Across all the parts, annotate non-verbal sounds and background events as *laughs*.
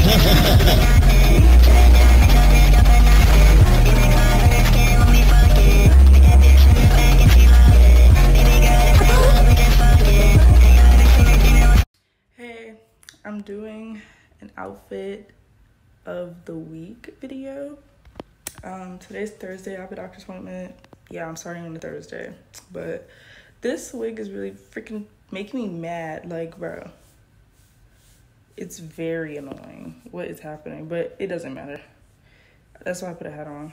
Hey, I'm doing an outfit of the week video. Um, today's Thursday. I have a doctor's appointment. Yeah, I'm starting on a Thursday. But this wig is really freaking making me mad. Like, bro, it's very annoying what is happening, but it doesn't matter. That's why I put a hat on.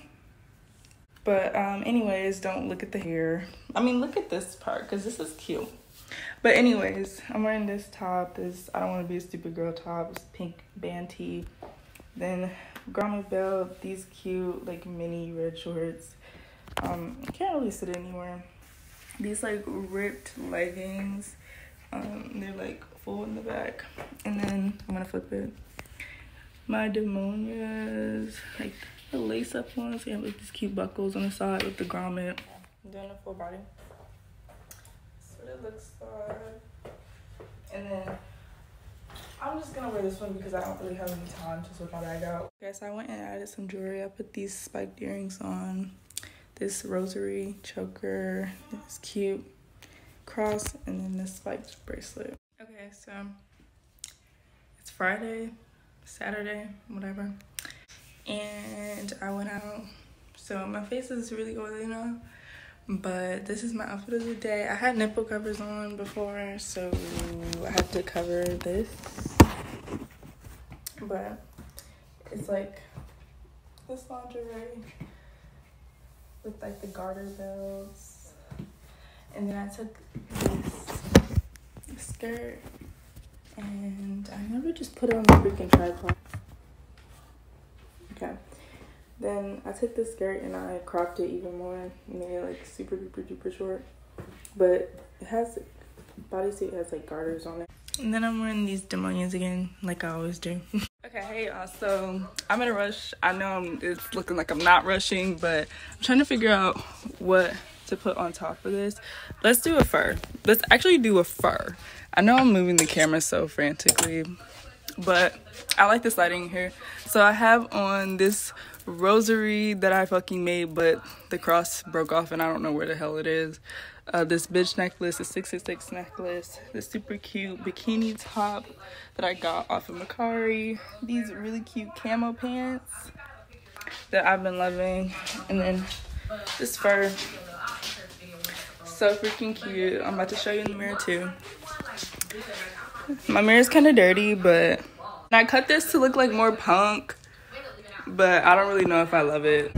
But um, anyways, don't look at the hair. I mean, look at this part because this is cute. But anyways, I'm wearing this top. This I don't want to be a stupid girl top. It's pink band tee. Then grommet belt. These cute like mini red shorts. Um, I can't really sit anywhere. These like ripped leggings. Um, they're like full in the back. And then I'm gonna flip it. My demonias, like the lace up ones. They have like these cute buckles on the side with the grommet. Then a full body. That's what it looks like. And then I'm just gonna wear this one because I don't really have any time to sort my bag out. Guys, I went and added some jewelry. I put these spiked earrings on, this rosary choker, this cute cross, and then this spiked bracelet. Okay, so it's Friday, Saturday, whatever. And I went out. So my face is really oily now. But this is my outfit of the day. I had nipple covers on before, so I had to cover this. But it's like this lingerie with like the garter belts. And then I took this skirt and I never just put it on the freaking tripod. Okay. Then I took this skirt and I cropped it even more, made it like super duper duper short. But it has bodysuit has like garters on it. And then I'm wearing these demonias again, like I always do. *laughs* okay, hey y'all. So I'm in a rush. I know I'm, it's looking like I'm not rushing, but I'm trying to figure out what to put on top of this. Let's do a fur. Let's actually do a fur. I know I'm moving the camera so frantically, but I like this lighting here. So I have on this rosary that I fucking made, but the cross broke off and I don't know where the hell it is. Uh, this bitch necklace, a 666 necklace, this super cute bikini top that I got off of Mercari. These really cute camo pants that I've been loving. And then this fur. So freaking cute. I'm about to show you in the mirror too. My mirror is kind of dirty, but I cut this to look like more punk, but I don't really know if I love it.